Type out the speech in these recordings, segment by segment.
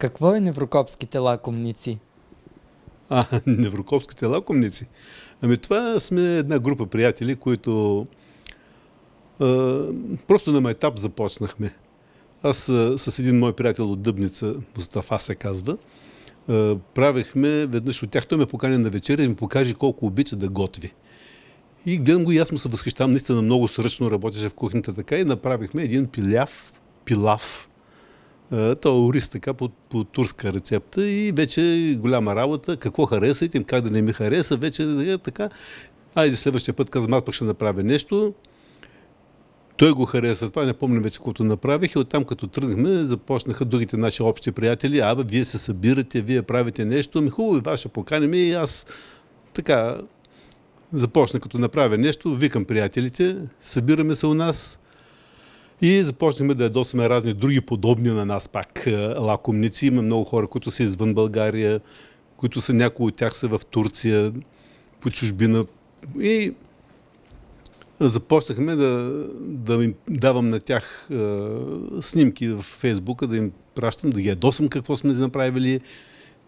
Какво е неврокопските лакомници? А, неврокопските лакомници? Ами това сме една група приятели, които а, просто на етап започнахме. Аз а, с един мой приятел от Дъбница, Мустафа се казва, а, правихме веднъж от тях. Той ме покани на вечеря и ми покаже колко обича да готви. И гледам го и аз му се възхищавам. Наистина много сръчно работеше в кухнята така и направихме един пиляв, пилав. Той е ориз така по, по турска рецепта и вече голяма работа. Какво хареса и как да не ми хареса, вече е така. Айде следващия път казвам, аз пък ще направя нещо. Той го хареса. Това не помня вече, което направих. И оттам, като тръгнахме, започнаха другите наши общи приятели. Абе, вие се събирате, вие правите нещо. Ми хубаво и ваше поканим. И аз така започна като направя нещо, викам приятелите, събираме се у нас и започнахме да ядосаме разни други подобни на нас пак лакомници. Има много хора, които са извън България, които са някои от тях са в Турция, по чужбина. И започнахме да, да им давам на тях е, снимки в Фейсбука, да им пращам, да ги ядосам какво сме направили.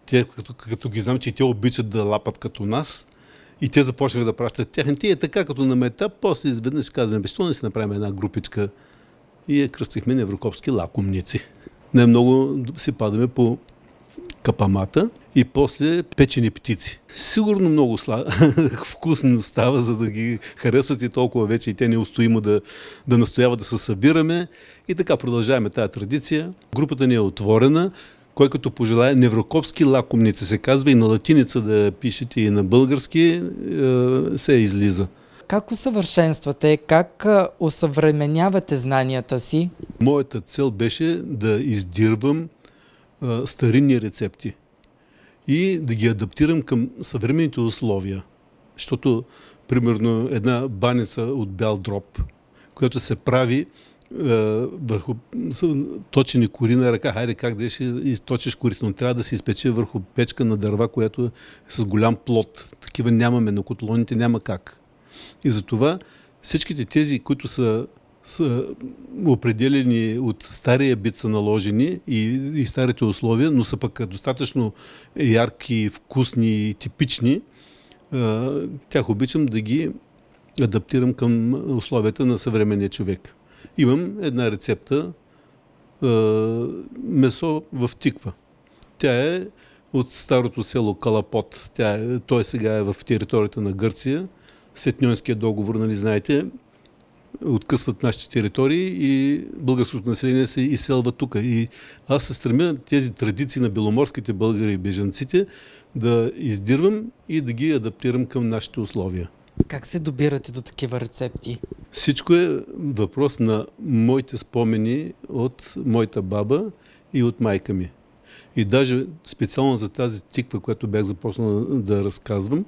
Те, като, като ги знам, че те обичат да лапат като нас – и те започнаха да пращат техните. И е така, като на метап, после изведнъж казваме, защо не си направим една групичка и я кръстихме Неврокопски лакомници. Най-много си падаме по капамата и после печени птици. Сигурно много сла... вкусно става, за да ги харесат и толкова вече и те неустоимо да, да настояват да се събираме. И така продължаваме тази традиция. Групата ни е отворена кой като пожелая, неврокопски лакомници се казва и на латиница да пишете и на български е, се излиза. Как усъвършенствате, как усъвременявате знанията си? Моята цел беше да издирвам старинни рецепти и да ги адаптирам към съвременните условия. Защото, примерно, една баница от бял дроб, която се прави върху точени кори на ръка. Хайде как да ще източиш корите, но трябва да се изпече върху печка на дърва, която е с голям плод. Такива нямаме, на котлоните няма как. И затова всичките тези, които са, са определени от стария бит са наложени и, и старите условия, но са пък достатъчно ярки, вкусни и типични, е, тях обичам да ги адаптирам към условията на съвременния човек имам една рецепта а, месо в тиква. Тя е от старото село Калапот. Тя е, той сега е в територията на Гърция. Сетньонския договор, нали знаете, откъсват нашите територии и българското население се изселва тук. И аз се стремя тези традиции на беломорските българи и бежанците да издирвам и да ги адаптирам към нашите условия. Как се добирате до такива рецепти? Всичко е въпрос на моите спомени от моята баба и от майка ми. И даже специално за тази тиква, която бях започнал да разказвам,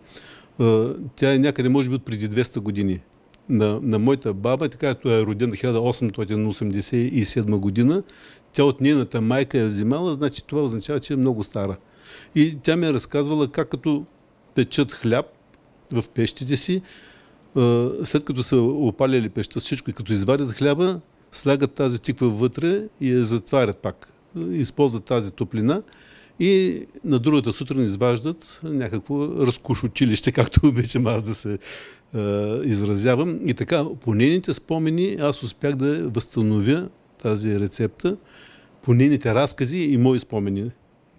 тя е някъде, може би, от преди 200 години. На, на моята баба, така като е родена 1887 година, тя от нейната майка е взимала, значи това означава, че е много стара. И тя ми е разказвала как като печат хляб, в пещите си, след като са опаляли пеща всичко и като извадят хляба, слагат тази тиква вътре и я затварят пак. Използват тази топлина и на другата сутрин изваждат някакво разкушотилище, както обичам аз да се е, изразявам. И така, по нейните спомени аз успях да възстановя тази рецепта по нейните разкази и мои спомени.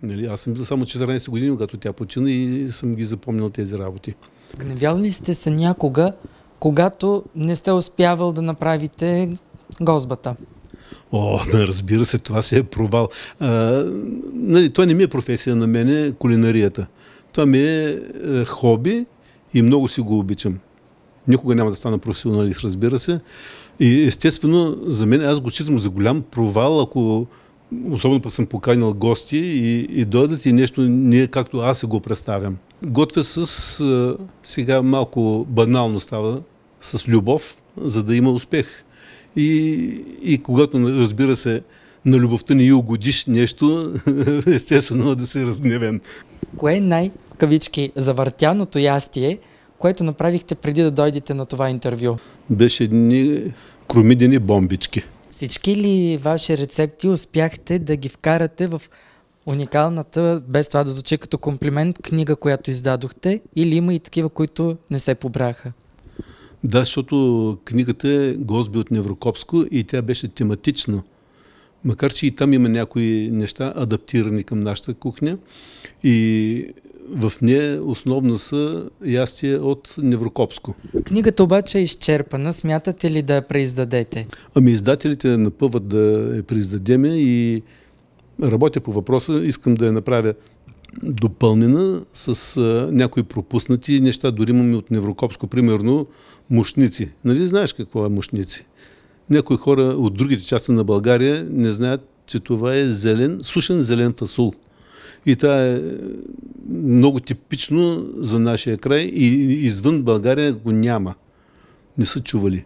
Нали, аз съм бил само 14 години, когато тя почина и съм ги запомнил тези работи. Гневял ли сте се някога, когато не сте успявал да направите гозбата? О, разбира се, това си е провал. А, нали, това не ми е професия на мене, кулинарията. Това ми е, е хоби и много си го обичам. Никога няма да стана професионалист, разбира се. И естествено, за мен аз го считам за голям провал, ако особено пък съм поканил гости и, и дойдат и нещо не както аз се го представям. Готвя с, а, сега малко банално става, с любов, за да има успех. И, и когато, разбира се, на любовта не и угодиш нещо, естествено да се разгневен. Кое е най-кавички завъртяното ястие, което направихте преди да дойдете на това интервю? Беше едни кромидени бомбички. Всички ли ваши рецепти успяхте да ги вкарате в уникалната, без това да звучи като комплимент, книга, която издадохте? Или има и такива, които не се побраха? Да, защото книгата е Госби от Неврокопско и тя беше тематична. Макар, че и там има някои неща адаптирани към нашата кухня. И в нея основно са ястия от Неврокопско. Книгата обаче е изчерпана. Смятате ли да я преиздадете? Ами издателите напъват да я преиздадеме и работя по въпроса. Искам да я направя допълнена с а, някои пропуснати неща. Дори имаме от Неврокопско, примерно, мушници. Нали знаеш какво е мушници? Някои хора от другите части на България не знаят, че това е зелен, сушен зелен фасул. И това е много типично за нашия край и извън България го няма. Не са чували.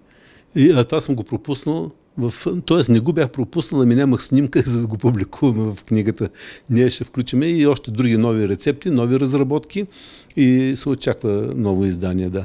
И, а това съм го пропуснал в, тоест не го бях пропуснал, ами нямах снимка, за да го публикуваме в книгата. Ние ще включиме и още други нови рецепти, нови разработки и се очаква ново издание, да.